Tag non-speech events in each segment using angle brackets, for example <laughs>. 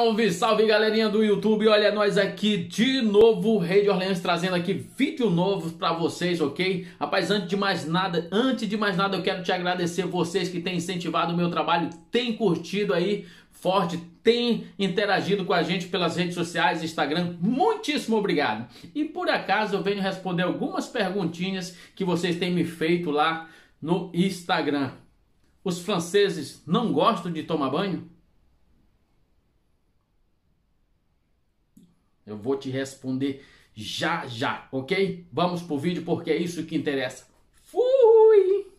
Salve, salve galerinha do YouTube, olha nós aqui de novo, Rei de Orleans trazendo aqui vídeo novo para vocês, ok? Rapaz, antes de mais nada, antes de mais nada eu quero te agradecer vocês que têm incentivado o meu trabalho, têm curtido aí forte, têm interagido com a gente pelas redes sociais, Instagram, muitíssimo obrigado. E por acaso eu venho responder algumas perguntinhas que vocês têm me feito lá no Instagram. Os franceses não gostam de tomar banho? Eu vou te responder já já, ok? Vamos pro vídeo porque é isso que interessa. Fui!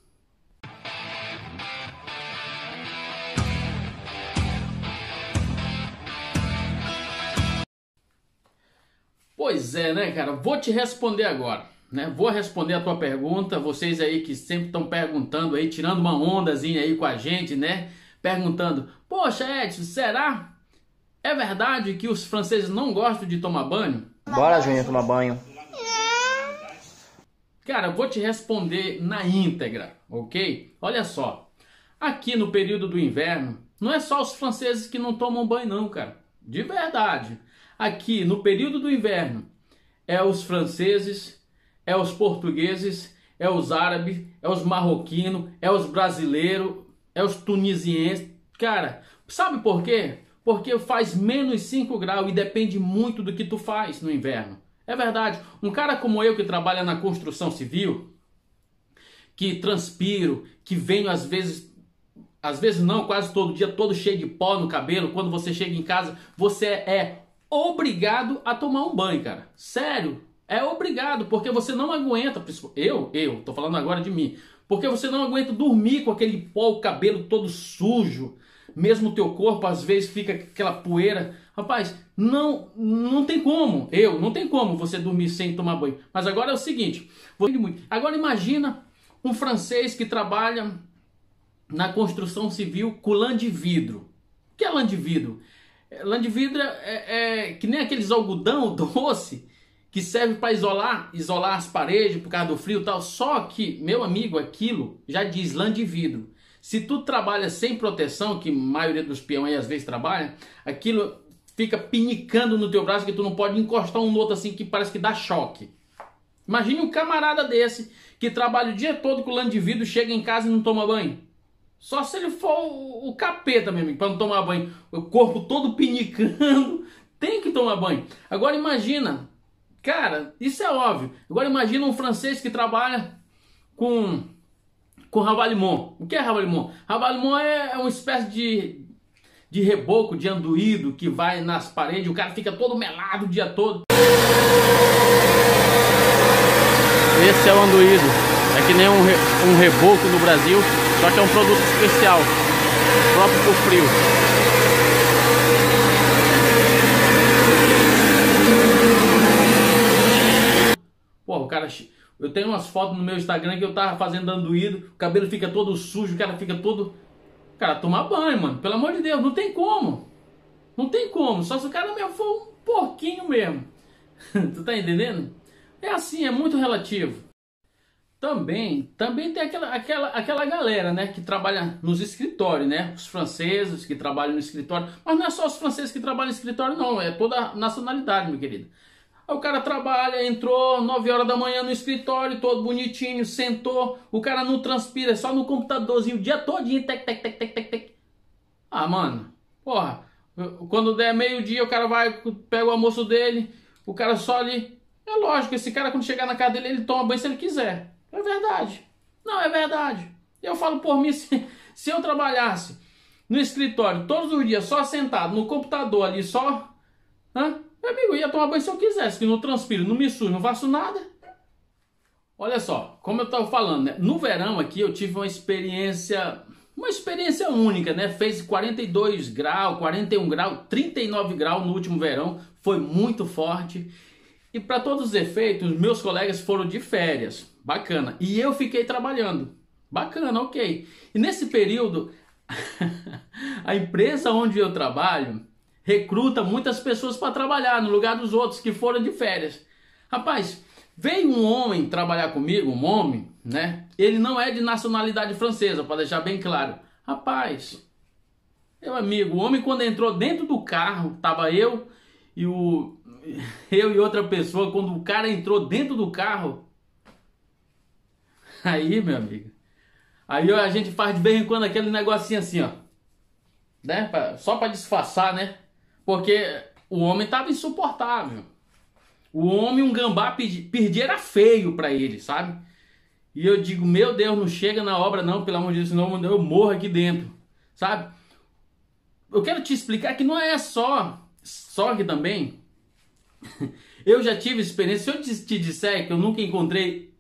Pois é, né, cara? Vou te responder agora. Né? Vou responder a tua pergunta. Vocês aí que sempre estão perguntando aí, tirando uma ondazinha aí com a gente, né? Perguntando: Poxa, Edson, será? É verdade que os franceses não gostam de tomar banho? Bora, Juninho, tomar banho. Cara, eu vou te responder na íntegra, ok? Olha só. Aqui no período do inverno, não é só os franceses que não tomam banho, não, cara. De verdade. Aqui no período do inverno, é os franceses, é os portugueses, é os árabes, é os marroquinos, é os brasileiros, é os tunisienses. Cara, sabe por quê? Porque faz menos 5 graus e depende muito do que tu faz no inverno. É verdade. Um cara como eu que trabalha na construção civil, que transpiro, que venho às vezes, às vezes não, quase todo dia, todo cheio de pó no cabelo, quando você chega em casa, você é obrigado a tomar um banho, cara. Sério, é obrigado, porque você não aguenta, eu, eu, tô falando agora de mim, porque você não aguenta dormir com aquele pó, o cabelo todo sujo, mesmo o teu corpo às vezes fica aquela poeira. Rapaz, não não tem como, eu, não tem como você dormir sem tomar banho. Mas agora é o seguinte, agora imagina um francês que trabalha na construção civil com lã de vidro. O que é lã de vidro? É, lã de vidro é, é que nem aqueles algodão <laughs> doce que serve para isolar, isolar as paredes por causa do frio e tal. Só que, meu amigo, aquilo já diz lã de vidro. Se tu trabalha sem proteção, que a maioria dos peões às vezes trabalha, aquilo fica pinicando no teu braço que tu não pode encostar um no outro assim que parece que dá choque. Imagine um camarada desse que trabalha o dia todo com lã de vidro, chega em casa e não toma banho. Só se ele for o, o capeta, meu amigo, para não tomar banho. O corpo todo pinicando, <laughs> tem que tomar banho. Agora imagina, cara, isso é óbvio. Agora imagina um francês que trabalha com com ravalimon. O que é ravalimon? Ravalimon é, é uma espécie de, de reboco, de anduído que vai nas paredes, o cara fica todo melado o dia todo. Esse é o anduído. É que nem um, um reboco no Brasil, só que é um produto especial, próprio por frio. Pô, o cara eu tenho umas fotos no meu Instagram que eu tava fazendo anduído, o cabelo fica todo sujo, o cara fica todo. Cara, tomar banho, mano. Pelo amor de Deus, não tem como. Não tem como. Só se o cara mesmo for um porquinho mesmo. <laughs> tu tá entendendo? É assim, é muito relativo. Também, também tem aquela, aquela, aquela galera, né, que trabalha nos escritórios, né? Os franceses que trabalham no escritório. Mas não é só os franceses que trabalham no escritório, não. É toda a nacionalidade, meu querido. O cara trabalha, entrou 9 horas da manhã no escritório, todo bonitinho, sentou, o cara não transpira, é só no computadorzinho o dia todinho, tec, tec, tec, tec, tec, tec. Ah, mano, porra, quando der meio-dia o cara vai, pega o almoço dele, o cara só ali. É lógico, esse cara quando chegar na casa dele, ele toma banho se ele quiser. É verdade. Não, é verdade. Eu falo por mim, <laughs> se, se eu trabalhasse no escritório todos os dias, só sentado no computador ali, só. Hã? Meu amigo, eu ia tomar banho se eu quisesse, que não transpiro, não me sujo, não faço nada. Olha só, como eu estava falando, né? no verão aqui eu tive uma experiência, uma experiência única, né? Fez 42 graus, 41 graus, 39 graus no último verão, foi muito forte. E para todos os efeitos, meus colegas foram de férias, bacana. E eu fiquei trabalhando, bacana, ok. E nesse período, <laughs> a empresa onde eu trabalho, recruta muitas pessoas para trabalhar no lugar dos outros que foram de férias. Rapaz, veio um homem trabalhar comigo, um homem, né? Ele não é de nacionalidade francesa, para deixar bem claro. Rapaz, Meu amigo, o homem quando entrou dentro do carro, tava eu e o <laughs> eu e outra pessoa, quando o cara entrou dentro do carro, <laughs> aí, meu amigo, aí a gente faz de vez em quando aquele negocinho assim, ó, né, só para disfarçar, né, porque o homem tava insuportável. O homem, um gambá, pedir era feio para ele, sabe? E eu digo, meu Deus, não chega na obra não, pelo amor de Deus, senão eu morro aqui dentro, sabe? Eu quero te explicar que não é só, só que também, <laughs> eu já tive experiência, se eu te, te disser que eu nunca encontrei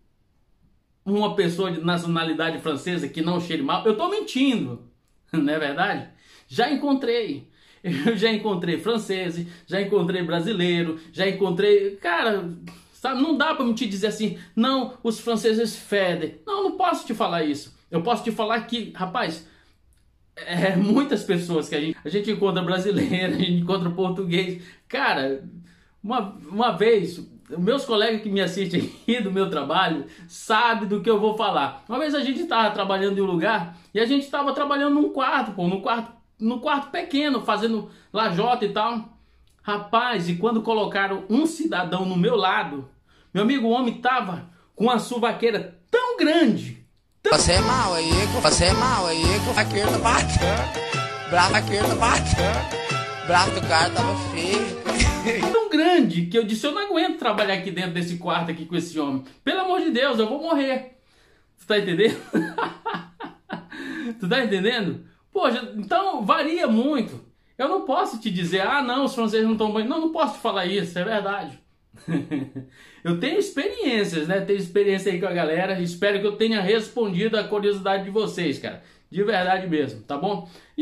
uma pessoa de nacionalidade francesa que não cheire mal, eu tô mentindo, <laughs> não é verdade? Já encontrei. Eu já encontrei franceses, já encontrei brasileiro, já encontrei. Cara, sabe, não dá para me te dizer assim, não, os franceses fedem. Não, não posso te falar isso. Eu posso te falar que, rapaz, é muitas pessoas que a gente, a gente encontra brasileiro, <laughs> a gente encontra português. Cara, uma, uma vez, meus colegas que me assistem aqui <laughs> do meu trabalho sabem do que eu vou falar. Uma vez a gente estava trabalhando em um lugar e a gente estava trabalhando num quarto, pô, num quarto no quarto pequeno, fazendo lajota e tal. Rapaz, e quando colocaram um cidadão no meu lado, meu amigo, o homem tava com uma suvaqueira tão grande. Tão... Você é mal aí, você é mal aí, vaqueiro bate. Bravo vaqueiro bate. Bravo do cara tava feio. <laughs> Tão grande que eu disse, eu não aguento trabalhar aqui dentro desse quarto aqui com esse homem. Pelo amor de Deus, eu vou morrer. Tu tá entendendo? <laughs> tu tá entendendo? Poxa, então varia muito. Eu não posso te dizer, ah, não, os franceses não estão bem. Não, não posso te falar isso, é verdade. <laughs> eu tenho experiências, né? Tenho experiência aí com a galera. Espero que eu tenha respondido a curiosidade de vocês, cara. De verdade mesmo, tá bom? E